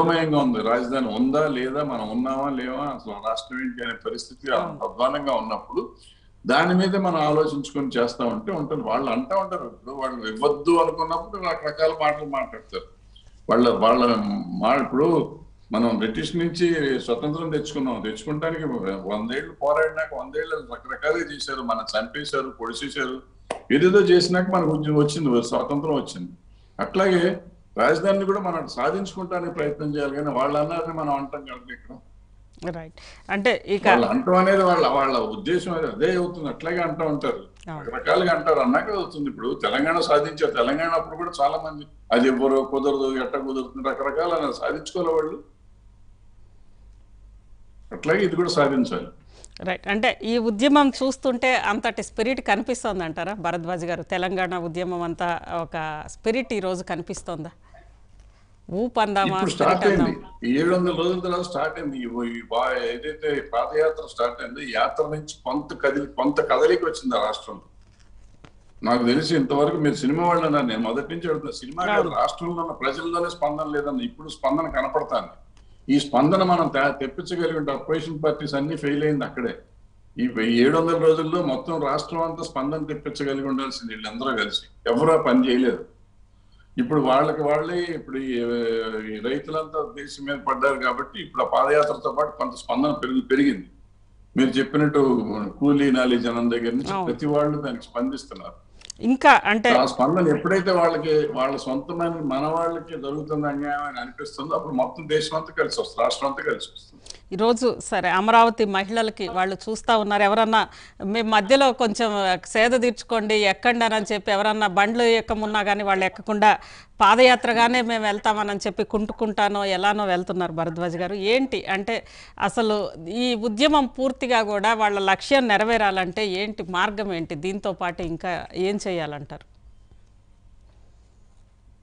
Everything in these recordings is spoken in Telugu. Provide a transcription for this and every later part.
అయోమయంగా ఉంది. రాజధాని ఉందా లేదా మనం ఉన్నామా లేవా అసలు రాష్ట్రం ఏంటి అనే పరిస్థితి అధ్వానంగా ఉన్నప్పుడు దాని మీద మనం ఆలోచించుకొని చేస్తా ఉంటే ఉంటుంది. వాళ్ళు అంటా ఉంటారు. ఇప్పుడు వాళ్ళు ఇవ్వద్దు అనుకున్నప్పుడు రకరకాల మాటలు మాట్లాడతారు. వాళ్ళ వాళ్ళ మా ఇప్పుడు మనం బ్రిటిష్ నుంచి స్వతంత్రం తెచ్చుకున్నాం. తెచ్చుకుంటానికి వందేళ్ళు పోరాడినాక వందేళ్ళు రకరకాలుగా చేశారు. మన చంపేశారు పొడిచేశారు. ఏదేదో చేసినాక మనకు వచ్చింది స్వాతంత్రం వచ్చింది. అట్లాగే రాజధానిని కూడా మనం సాధించుకుంటానికి ప్రయత్నం చేయాలి కానీ వాళ్ళు అన్నారని మనం అంటాం కాబట్టి ఇక్కడ. రైట్ అంటే ఇక అంటాం అనేది వాళ్ళ వాళ్ళ ఉద్దేశం అది అదే అవుతుంది అట్లాగే అంటూ ఉంటారు. రకరకాలుగా అంటారు అన్నాక అవుతుంది. ఇప్పుడు తెలంగాణ సాధించారు తెలంగాణ అప్పుడు కూడా చాలా మంది అది ఎవ్వరు కుదరదు ఎట్ట కుదురుతుంది రకరకాల సాధించుకోవాలి వాళ్ళు. అట్లాగే ఇది కూడా సాధించాలి. రైట్ అంటే ఈ ఉద్యమం చూస్తుంటే అంతటి స్పిరిట్ కనిపిస్తోంది అంటారా భరద్వాజ్ గారు తెలంగాణ ఉద్యమం అంతా ఒక స్పిరిట్ ఈ రోజు కనిపిస్తోందా? ఊపందామా ఇప్పుడు స్టార్ట్ అయింది. ఏడు వందల రోజుల తర్వాత స్టార్ట్ అయింది. ఏదైతే పాదయాత్ర స్టార్ట్ అయింది యాత్ర నుంచి కొంత కదిలి కొంత కదలికి వచ్చింది ఆ రాష్ట్రంలో. నాకు తెలిసి ఇంతవరకు మీరు సినిమా వాళ్ళు అన్నారు. నేను మొదటి నుంచి అడుగుతున్నా సినిమా కాదు రాష్ట్రంలో ఉన్న ప్రజల్లోనే స్పందన లేదన్న ఇప్పుడు స్పందన కనపడతాను ఈ స్పందన మనం తే- తెప్పించగలిగి ఉంటే అపోజిషన్ పార్టీస్ అన్ని ఫెయిల్ అయింది అక్కడే. ఈ ఏడు వందల రోజుల్లో మొత్తం రాష్ట్రం అంతా స్పందన తెప్పించగలిగి ఉండాల్సింది వీళ్ళందరూ కలిసి. ఎవరూ పని చేయలేదు. ఇప్పుడు వాళ్ళకి వాళ్ళే ఇప్పుడు రైతులంతా దేశం మీద పడ్డారు కాబట్టి ఇప్పుడు ఆ పాదయాత్రతో పాటు కొంత స్పందన పెరిగి పెరిగింది. మీరు చెప్పినట్టు కూలీ నాలి జనం దగ్గర నుంచి. ప్రతి వాళ్ళు దానికి స్పందిస్తున్నారు. ఇంకా అంటే ఆ స్పందన ఎప్పుడైతే వాళ్ళకి వాళ్ళ సొంతమైన మన వాళ్ళకి జరుగుతుంది అన్యాయం అని అనిపిస్తుందో అప్పుడు మొత్తం దేశం అంతా కలిసి వస్తుంది రాష్ట్రం అంతా కలిసి వస్తుంది. ఈరోజు సరే అమరావతి మహిళలకి వాళ్ళు చూస్తూ ఉన్నారు. ఎవరన్నా మీ మధ్యలో కొంచెం సేద తీర్చుకోండి ఎక్కండి అని చెప్పి ఎవరన్నా బండ్లు ఎక్కమున్నా కానీ వాళ్ళు ఎక్కకుండా పాదయాత్రగానే మేము వెళ్తామని చెప్పి కుంటుకుంటానో ఎలానో వెళ్తున్నారు భరద్వాజ్ గారు. ఏంటి అంటే అసలు ఈ ఉద్యమం పూర్తిగా కూడా వాళ్ళ లక్ష్యం నెరవేరాలంటే ఏంటి మార్గం ఏంటి? దీంతో పాటు ఇంకా ఏం చేయాలంటారు?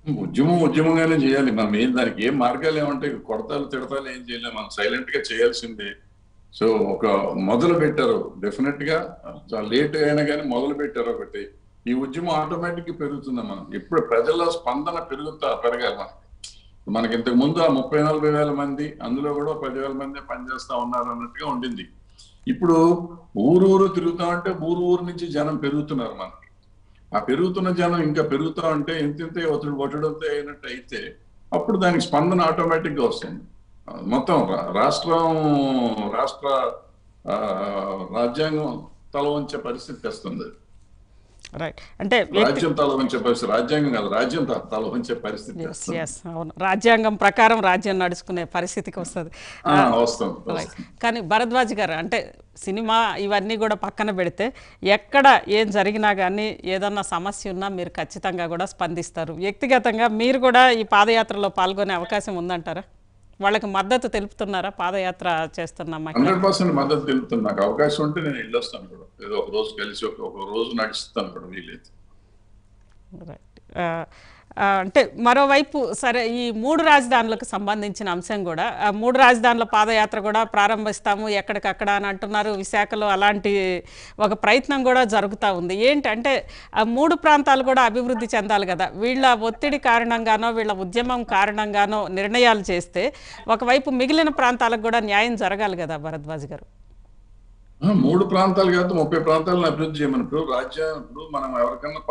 ఉద్యమం ఉద్యమంగానే చేయాలి. మనం ఏం దానికి ఏం మార్గాలు ఏమంటాయి? కొడతాలు తిడతాలు ఏం చేయలేము మనం సైలెంట్గా చేయాల్సిందే. సో ఒక మొదలు పెట్టారు. డెఫినెట్గా చాలా లేట్ అయినా కానీ మొదలు పెట్టారు ఒకటి. ఈ ఉద్యమం ఆటోమేటిక్గా పెరుగుతుంది మనం ఇప్పుడు ప్రజల స్పందన పెరుగుతా పెరగాలి మనకి. మనకి ఇంతకు ముందు ఆ ముప్పై నలభై వేల మంది అందులో కూడా పదివేల మంది పనిచేస్తా ఉన్నారు అన్నట్టుగా ఉండింది. ఇప్పుడు ఊరు ఊరు తిరుగుతా ఉంటే ఊరు ఊరు నుంచి జనం పెరుగుతున్నారు మనకి. ఆ పెరుగుతున్న జనం ఇంకా పెరుగుతా ఉంటే ఇంతింతే ఒత్తిడి ఒట్టడంతో అయినట్టు అయితే అప్పుడు దానికి స్పందన ఆటోమేటిక్గా వస్తుంది. మొత్తం రాష్ట్రం రాష్ట్ర ఆ, రాజ్యాంగం తల వంచే పరిస్థితి తెస్తుంది రైట్ అంటే రాజ్యం తల వంచే పరిస్థితి రాజ్యాంగం కాదు రాజ్యం త- తల వంచే పరిస్థితి అవును. రాజ్యాంగం ప్రకారం రాజ్యం నడుచుకునే పరిస్థితికి వస్తుంది. కానీ భరద్వాజ్ గారు అంటే సినిమా ఇవన్నీ కూడా పక్కన పెడితే ఎక్కడ ఏం జరిగినా కానీ ఏదన్నా సమస్య ఉన్నా మీరు ఖచ్చితంగా కూడా స్పందిస్తారు. వ్యక్తిగతంగా మీరు కూడా ఈ పాదయాత్రలో పాల్గొనే అవకాశం ఉందంటారా? వాళ్ళకి మద్దతు తెలుపుతున్నారా? పాదయాత్ర చేస్తున్న హండ్రెడ్ పర్సెంట్ మద్దతు తెలుపుతుంది నాకు అవకాశం ఉంటే నేను వెళ్ళొస్తాను కూడా. ఏదో ఒక రోజు కలిసి ఒక రోజు నడుస్తాను కూడా వీలైతే. రైట్ ఆ, ఆ, అంటే మరోవైపు సరే ఈ మూడు రాజధానులకు సంబంధించిన అంశం కూడా మూడు రాజధానుల పాదయాత్ర కూడా ప్రారంభిస్తాము ఎక్కడికక్కడ అని అంటున్నారు. విశాఖలో అలాంటి ఒక ప్రయత్నం కూడా జరుగుతూ ఉంది. ఏంటంటే ఆ మూడు ప్రాంతాలు కూడా అభివృద్ధి చెందాలి కదా. వీళ్ళ ఒత్తిడి కారణంగానో వీళ్ళ ఉద్యమం కారణంగానో నిర్ణయాలు చేస్తే ఒకవైపు మిగిలిన ప్రాంతాలకు కూడా న్యాయం జరగాలి కదా భరద్వాజ్ గారు? మూడు ప్రాంతాలు కాదు ముప్పై ప్రాంతాలను అభివృద్ధి చేయమని. ఇప్పుడు రాజ్యం ఇప్పుడు మనం ఎవరికన్నా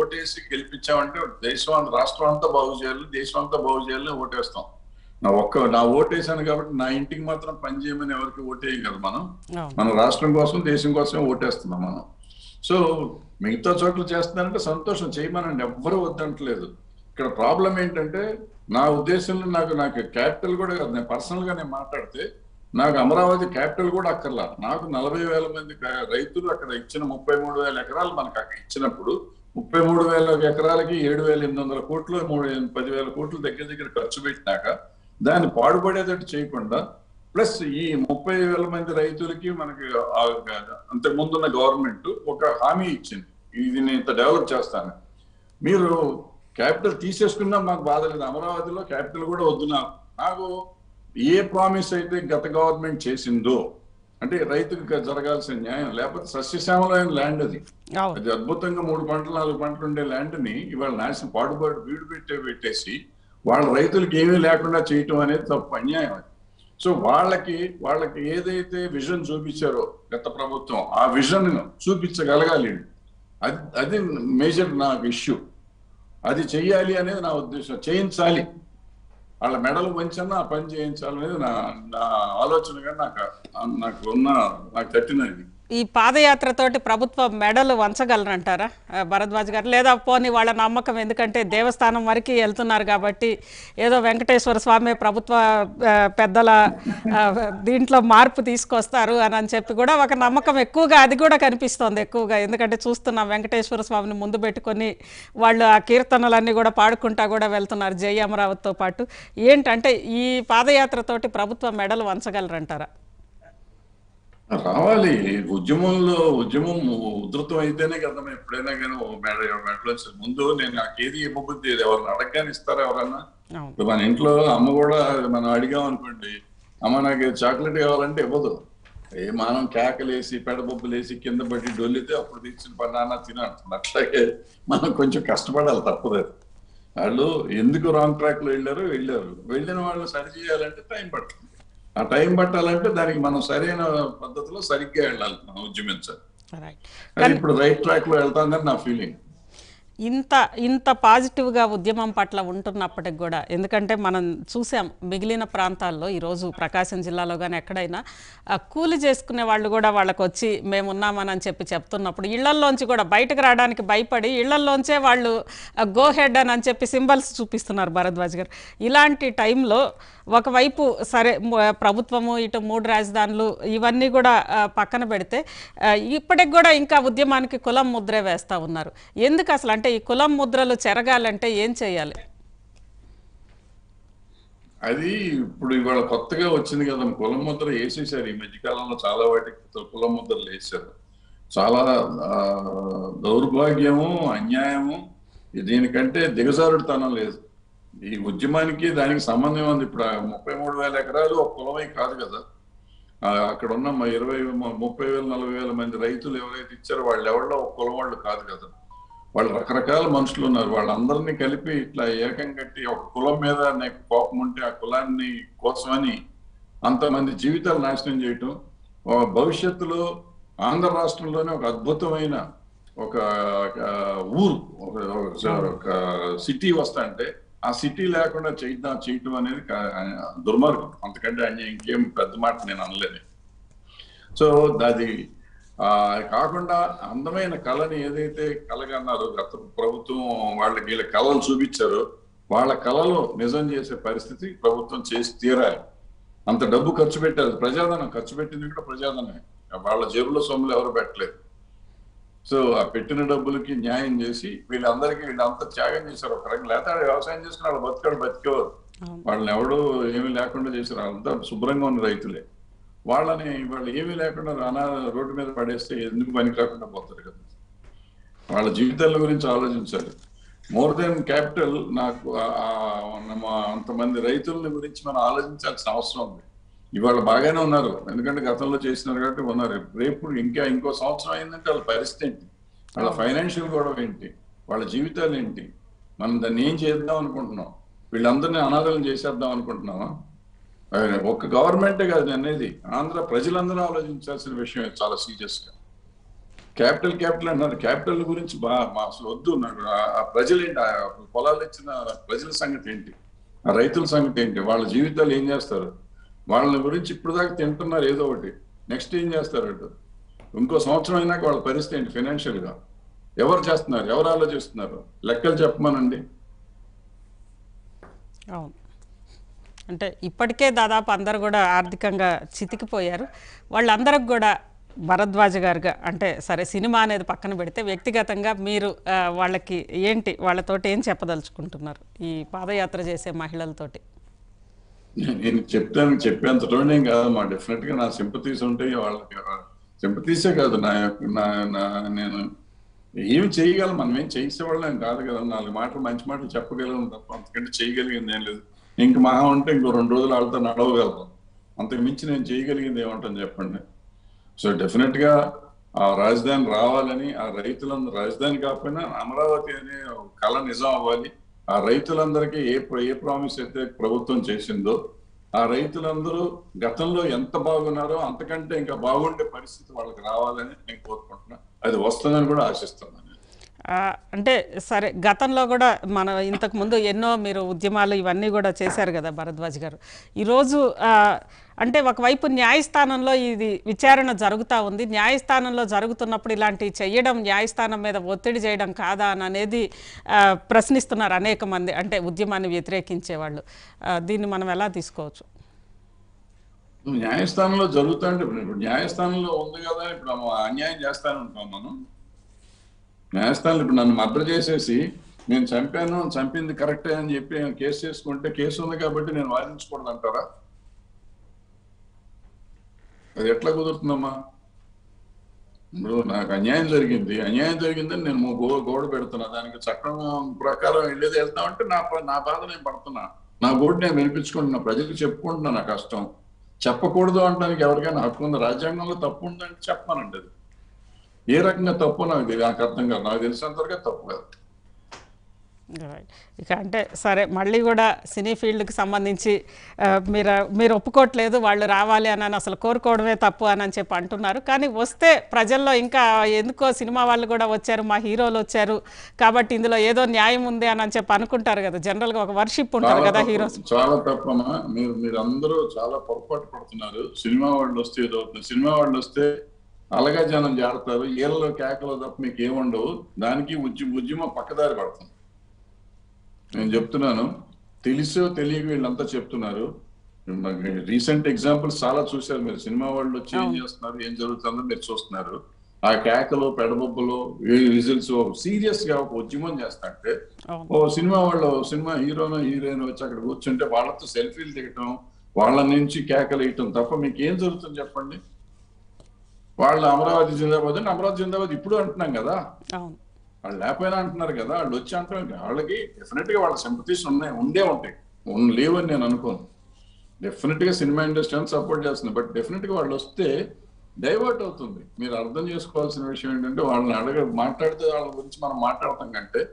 ఓటేసి గెలిపించామంటే దేశం అంతా రాష్ట్రం అంతా బాగు చేయాలి దేశం అంతా బాగు చేయాలని ఓటేస్తాం. నా ఒక్క నా ఓటేసాను కాబట్టి నా ఇంటికి మాత్రం పని చేయమని ఎవరికి ఓటేయం కదా మనం. మన రాష్ట్రం కోసం దేశం కోసం ఓటేస్తున్నాం మనం. సో మిగతా చోట్ల చేస్తున్నారంటే సంతోషం. చేయమనండి ఎవ్వరూ వద్దంటలేదు. ఇక్కడ ప్రాబ్లం ఏంటంటే నా ఉద్దేశంలో నాకు నాకు క్యాపిటల్ కూడా కాదు. నేను పర్సనల్గా నేను మాట్లాడితే నాకు అమరావతి క్యాపిటల్ కూడా అక్కర్లా నాకు నలభై వేల మంది రైతులు అక్కడ ఇచ్చిన ముప్పై మూడు వేల ఎకరాలు మనకు అక్కడ ఇచ్చినప్పుడు ముప్పై మూడు వేల ఎకరాలకి ఏడు వేల ఎనిమిది వందల కోట్లు మూడు పదివేల కోట్లు దగ్గర దగ్గర ఖర్చు పెట్టినాక దాన్ని పాడుపడేటట్టు చేయకుండా ప్లస్ ఈ ముప్పై వేల మంది రైతులకి మనకి అంతకు ముందున్న గవర్నమెంట్ ఒక హామీ ఇచ్చింది. ఇది నేను ఇంత డెవలప్ చేస్తాను. మీరు క్యాపిటల్ తీసేసుకున్నా మాకు బాధ లేదు. అమరావతిలో క్యాపిటల్ కూడా వద్దు నాకు ఏ ప్రామిస్ అయితే గత గవర్నమెంట్ చేసిందో అంటే రైతుకు జరగాల్సిన న్యాయం లేకపోతే సస్యశ్యామలైన ల్యాండ్ అది. అది అద్భుతంగా మూడు పంటలు నాలుగు పంటలు ఉండే ల్యాండ్ని ఇవాళ నాశనం పాడుబాటు వీడు పెట్టే పెట్టేసి వాళ్ళ రైతులకి ఏమీ లేకుండా చేయటం అనేది తప్పు అన్యాయం అది. సో వాళ్ళకి వాళ్ళకి ఏదైతే విజన్ చూపించారో గత ప్రభుత్వం ఆ విజన్ చూపించగలగాలి. అది అది మేజర్ నాకు ఇష్యూ అది చెయ్యాలి అనేది నా ఉద్దేశం. చేయించాలి. వాళ్ళ మెడలు వంచన్నా ఆ పని చేయించాలనేది నా నా ఆలోచనగా నాకు నాకు ఉన్న నాకు తట్టినది. ఈ పాదయాత్రతోటి ప్రభుత్వ మెడలు వంచగలరంటారా భరద్వాజ్ గారు? లేదా పోనీ వాళ్ళ నమ్మకం ఎందుకంటే దేవస్థానం వరకు వెళ్తున్నారు కాబట్టి ఏదో వెంకటేశ్వర స్వామి ప్రభుత్వ పెద్దల దీంట్లో మార్పు తీసుకొస్తారు అని అని చెప్పి కూడా ఒక నమ్మకం ఎక్కువగా అది కూడా కనిపిస్తోంది ఎక్కువగా. ఎందుకంటే చూస్తున్నాం వెంకటేశ్వర స్వామిని ముందు పెట్టుకొని వాళ్ళు ఆ కీర్తనలన్నీ కూడా పాడుకుంటా కూడా వెళ్తున్నారు జై అమరావతితో పాటు. ఏంటంటే ఈ పాదయాత్రతోటి ప్రభుత్వ మెడలు వంచగలరంటారా? రావాలి. ఉద్యమంలో ఉద్యమం ఉధృతం అయితేనే కదా ఎప్పుడైనా కానీ ఓ మెడ మెడలో వచ్చి- ముందు నేను నాకు ఏది ఇవ్వబుద్ధి ఎవరిని అడగగానే ఇస్తారా ఎవరన్నా? ఇప్పుడు మన ఇంట్లో అమ్మ కూడా మనం అడిగాం అనుకోండి అమ్మ నాకు చాక్లెట్ కావాలంటే ఇవ్వదు. ఏ మనం కేకలేసి పెడబొబ్బులేసి కింద పడి డొల్లితే అప్పుడు తెచ్చిన బనానా తినంటుంది అట్లాగే మనం కొంచెం కష్టపడాలి తప్పదు. వాళ్ళు ఎందుకు రాంగ్ ట్రాక్లో వెళ్ళారో వెళ్ళారు. వెళ్ళిన వాళ్ళు సరి చేయాలంటే టైం పడుతుంది. ఆ టైం పట్టాలంటే దానికి మనం సరైన పద్ధతిలో సరిగ్గా వెళ్ళాలి మనం ఉద్యమించాలి. ఇప్పుడు రైట్ ట్రాక్లో వెళ్తాందని నా ఫీలింగ్. ఇంత ఇంత పాజిటివ్గా ఉద్యమం పట్ల ఉంటున్నప్పటికి కూడా ఎందుకంటే మనం చూసాం మిగిలిన ప్రాంతాల్లో ఈరోజు ప్రకాశం జిల్లాలో కానీ ఎక్కడైనా కూలి చేసుకునే వాళ్ళు కూడా వాళ్ళకు వచ్చి మేము ఉన్నామని చెప్పి చెప్తున్నప్పుడు ఇళ్ళల్లోంచి కూడా బయటకు రావడానికి భయపడి ఇళ్ళల్లోంచే వాళ్ళు గో హెడ్ అని చెప్పి సింబల్స్ చూపిస్తున్నారు భరద్వాజ్ గారు. ఇలాంటి టైంలో ఒకవైపు సరే ప్రభుత్వము ఇటు మూడు రాజధానులు ఇవన్నీ కూడా పక్కన పెడితే ఇప్పటికి కూడా ఇంకా ఉద్యమానికి కులం ముద్రే వేస్తూ ఉన్నారు. ఎందుకు అసలు అంటే ఈ కులం ముద్రలు చెరగాలంటే ఏం చేయాలి? అది ఇప్పుడు ఇవాళ కొత్తగా వచ్చింది కదా కులం ముద్ర వేసేసారు ఈ మధ్యకాలంలో చాలా వాటికి కులం ముద్రలు వేసారు చాలా దౌర్భాగ్యము అన్యాయము దీనికంటే దిగజారుడుతనం లేదు. ఈ ఉద్యమానికి దానికి సంబంధం ఉంది. ఇప్పుడు ముప్పై మూడు వేల ఎకరాలు ఒక కులమై కాదు కదా. అక్కడ ఉన్న ఇరవై ముప్పై వేల నలభై వేల మంది రైతులు ఎవరైతే ఇచ్చారో వాళ్ళు ఎవరిలో ఒక కులం వాళ్ళు కాదు కదా. వాళ్ళు రకరకాల మనుషులు ఉన్నారు. వాళ్ళందరినీ కలిపి ఇట్లా ఏకం కట్టి ఒక కులం మీద నాకు కోపం ఉంటే ఆ కులాన్ని కోసమని అంతమంది జీవితాలు నాశనం చేయటం భవిష్యత్తులో ఆంధ్ర రాష్ట్రంలోనే ఒక అద్భుతమైన ఒక ఊరు ఒక- సిటీ వస్తా అంటే ఆ సిటీ లేకుండా చేయడం చేయటం అనేది దుర్మార్గం. అంతకంటే అన్యాయం ఇంకేం పెద్ద మాట నేను అనలేదు సో అది ఆ కాకుండా అందమైన కళని ఏదైతే కలగన్నారో గత ప్రభుత్వం వాళ్ళకి వీళ్ళ కళలు చూపించారో వాళ్ళ కళలు నిజం చేసే పరిస్థితి ప్రభుత్వం చేసి తీరాలి. అంత డబ్బు ఖర్చు పెట్టారు. ప్రజాధనం ఖర్చు పెట్టింది కూడా ప్రజాధనమే. వాళ్ళ జేబులో సొమ్ములు ఎవరు పెట్టలేదు. సో ఆ పెట్టిన డబ్బులకి న్యాయం చేసి వీళ్ళందరికీ వీళ్ళంతా త్యాగం చేశారు. ఒక రకంగా లేకపోతే వ్యవసాయం చేసుకుని వాళ్ళు బతికాడు బతికేవారు. వాళ్ళని ఎవడు ఏమీ లేకుండా చేశారు. అంతా శుభ్రంగా ఉన్న రైతులే. వాళ్ళని వాళ్ళు ఏమీ లేకుండా అనా రోడ్డు మీద పడేస్తే ఎందుకు పనికి రాకుండా పోతారు కదా? వాళ్ళ జీవితాల గురించి ఆలోచించాలి మోర్ దెన్ క్యాపిటల్ నాకు అంతమంది రైతుల గురించి మనం ఆలోచించాల్సిన అవసరం ఉంది. ఇవాళ బాగానే ఉన్నారు. ఎందుకంటే గతంలో చేసినారు కాబట్టి ఉన్నారు. రేపు ఇంకా ఇంకో సంవత్సరం అయిందంటే వాళ్ళ పరిస్థితి ఏంటి? వాళ్ళ ఫైనాన్షియల్ గొడవ ఏంటి? వాళ్ళ జీవితాలు ఏంటి? మనం దాన్ని ఏం చేద్దాం అనుకుంటున్నాం? వీళ్ళందరినీ అనాథలను చేసేద్దాం అనుకుంటున్నామా ఒక్క గవర్నమెంటే కాదు నేను అనేది ఆంధ్ర ప్రజలందరూ ఆలోచించాల్సిన విషయం చాలా సీరియస్గా. క్యాపిటల్ క్యాపిటల్ అన్నారు. క్యాపిటల్ గురించి బా మా అసలు వద్దు నాకు ఆ- ప్రజలేంటి? ప్రజలు ఏంటి ఆ పొలాలు ఇచ్చిన ప్రజల సంగతి ఏంటి? ఆ రైతుల సంగతి ఏంటి? వాళ్ళ జీవితాలు ఏం చేస్తారు? వాళ్ళ గురించి ఇప్పుడు దాకా తింటున్నారు ఏదో ఒకటి. నెక్స్ట్ ఏం చేస్తారు అటు? ఇంకో సంవత్సరం అయినాక వాళ్ళ పరిస్థితి ఏంటి ఫైనాన్షియల్గా? ఎవరు చేస్తున్నారు? ఎవరు ఆలోచిస్తున్నారు? లెక్కలు చెప్పమనండి. అవును. అంటే ఇప్పటికే దాదాపు అందరు కూడా ఆర్థికంగా చితికిపోయారు. వాళ్ళందరికి కూడా భరద్వాజ గారుగా అంటే సరే సినిమా అనేది పక్కన పెడితే వ్యక్తిగతంగా మీరు వాళ్ళకి ఏంటి వాళ్ళతోటి ఏం చెప్పదలుచుకుంటున్నారు ఈ పాదయాత్ర చేసే మహిళలతోటి? నేను చెప్తాను చెప్పేంతటోనే కాదు మా డెఫినెట్గా నా సింపతీస్ ఉంటాయి వాళ్ళకి సింపతీసే కాదు నా యొక్క- నా నా నేను ఏమి చేయగలం మనం ఏం చేసేవాళ్ళం కాదు కదా నాలుగు మాటలు మంచి మాటలు చెప్పగలం తప్ప అంతకంటే చేయగలిగింది ఏం లేదు. ఇంక మహా ఉంటే ఇంకో రెండు రోజులు వాళ్ళతో నడవగలం అంతకు మించి నేను చేయగలిగింది ఏమంటాను చెప్పండి. సో డెఫినెట్గా ఆ రాజధాని రావాలని ఆ రైతులందరూ రాజధాని కాకపోయినా అమరావతి అనే కళ నిజం అవ్వాలి. ఆ రైతులందరికీ ఏ ఏ ప్రామిస్ అయితే ప్రభుత్వం చేసిందో ఆ రైతులందరూ గతంలో ఎంత బాగున్నారో అంతకంటే ఇంకా బాగుండే పరిస్థితి వాళ్ళకి రావాలని నేను కోరుకుంటున్నా. అది వస్తుందని కూడా ఆశిస్తున్నాను. అంటే సరే గతంలో కూడా మన ఇంతకుముందు ఎన్నో మీరు ఉద్యమాలు ఇవన్నీ కూడా చేశారు కదా భరద్వాజ్ గారు. ఈరోజు అంటే ఒకవైపు న్యాయస్థానంలో ఇది విచారణ జరుగుతూ ఉంది. న్యాయస్థానంలో జరుగుతున్నప్పుడు ఇలాంటివి చేయడం న్యాయస్థానం మీద ఒత్తిడి చేయడం కాదా అని అనేది ప్రశ్నిస్తున్నారు అనేక మంది అంటే ఉద్యమాన్ని వ్యతిరేకించే వాళ్ళు దీన్ని మనం ఎలా తీసుకోవచ్చు? న్యాయస్థానంలో జరుగుతుంటే ఇప్పుడు న్యాయస్థానంలో ఉంది కదా ఇప్పుడు అన్యాయం చేస్తానంటాం మనం. న్యాయస్థానంలో ఇప్పుడు నన్ను మర్డర్ చేసేసి నేను చంపాను చంపింది కరెక్టే అని చెప్పి కేసు చేసుకుంటే కేసు ఉంది కాబట్టి నేను వాదించకూడదు అంటారా? అది ఎట్లా కుదురుతుందమ్మా? ఇప్పుడు నాకు అన్యాయం జరిగింది అన్యాయం జరిగిందని నేను గో గోడ పెడుతున్నా. దానికి చట్టం ప్రకారం వెళ్ళేది వెళ్తామంటే నా నా బాధ నేను పడుతున్నా. నా గోడు నేను వినిపించుకుంటున్నా. ప్రజలకు చెప్పుకుంటున్నా నా కష్టం. చెప్పకూడదు అంటానికి ఎవరికైనా హక్కు ఉంది? రాజ్యాంగంలో తప్పు ఉందంటే చెప్పానండి అది. ఏ రకంగా తప్పు నాకు నాకు అర్థం కాదు. నాకు తెలిసినంతవరకు తప్పు కాదు. ఇక అంటే సరే మళ్ళీ కూడా సినీ ఫీల్డ్కి సంబంధించి మీరు మీరు ఒప్పుకోవట్లేదు వాళ్ళు రావాలి అని అసలు కోరుకోవడమే తప్పు అని అని చెప్పి అంటున్నారు. కానీ వస్తే ప్రజల్లో ఇంకా ఎందుకో సినిమా వాళ్ళు కూడా వచ్చారు మా హీరోలు వచ్చారు కాబట్టి ఇందులో ఏదో న్యాయం ఉంది అని అని చెప్పి అనుకుంటారు కదా. జనరల్గా ఒక వర్షిప్ చాలా కదా. హీరోస్. చాలా తప్పమ్మా మీరు మీరు అందరూ చాలా పొరపాటు పడుతున్నారు. సినిమా వాళ్ళు వస్తే ఏదో సినిమా వాళ్ళు వస్తే అలగా జనం జారుతారు ఏళ్ళలో కేకలో తప్ప మీకు ఏముండవు దానికి ఉద్యమ ఉద్యమం పక్కదారి పడుతుంది. నేను చెప్తున్నాను తెలుసో తెలియక వీళ్ళంతా చెప్తున్నారు. రీసెంట్ ఎగ్జాంపుల్స్ చాలా చూశారు మీరు. సినిమా వాళ్ళు వచ్చి ఏం చేస్తున్నారు ఏం జరుగుతుందో మీరు చూస్తున్నారు. ఆ కేకలు పెడబొబ్బలు విజిల్స్ సీరియస్గా ఒక ఉద్యమం చేస్తాంటే ఓ సినిమా వాళ్ళు సినిమా హీరోను హీరోయిన్ వచ్చి అక్కడ కూర్చుంటే వాళ్ళతో సెల్ఫీలు దిగటం వాళ్ళ నుంచి కేకలు వేయటం తప్ప మీకు ఏం జరుగుతుంది చెప్పండి. వాళ్ళు అమరావతి జిందాబాద్ అంటే అమరావతి జిందాబాద్ ఇప్పుడు అంటున్నాం కదా. వాళ్ళు లేకపోయినా అంటున్నారు కదా వాళ్ళు వచ్చి అంటారు వాళ్ళకి డెఫినెట్గా వాళ్ళ సింపతీస్ ఉన్నాయి ఉండే ఉంటాయి. ఉన్- లేవని నేను అనుకోను. డెఫినెట్గా సినిమా ఇండస్ట్రీ అని సపోర్ట్ చేస్తుంది. బట్ డెఫినెట్గా వాళ్ళు వస్తే డైవర్ట్ అవుతుంది. మీరు అర్థం చేసుకోవాల్సిన విషయం ఏంటంటే వాళ్ళని అడగ మాట్లాడితే వాళ్ళ గురించి మనం మాట్లాడతాం కంటే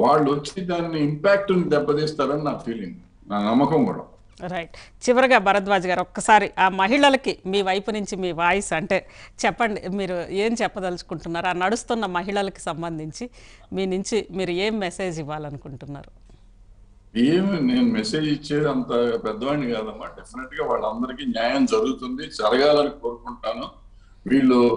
వాళ్ళు వచ్చి దాన్ని ఇంపాక్ట్ దెబ్బతీస్తారని నా ఫీలింగ్ నా నమ్మకం కూడా. రైట్ చివరగా భరద్వాజ్ గారు ఒక్కసారి ఆ మహిళలకి మీ వైపు నుంచి మీ వాయిస్ అంటే చెప్పండి మీరు ఏం చెప్పదలుచుకుంటున్నారు? ఆ నడుస్తున్న మహిళలకి సంబంధించి మీ నుంచి మీరు ఏం మెసేజ్ ఇవ్వాలనుకుంటున్నారు? ఏమి నేను మెసేజ్ ఇచ్చేది అంత పెద్దవాడిని కాదమ్మా. డెఫినెట్గా వాళ్ళందరికీ న్యాయం జరుగుతుంది. జరగాలని కోరుకుంటాను. వీళ్ళు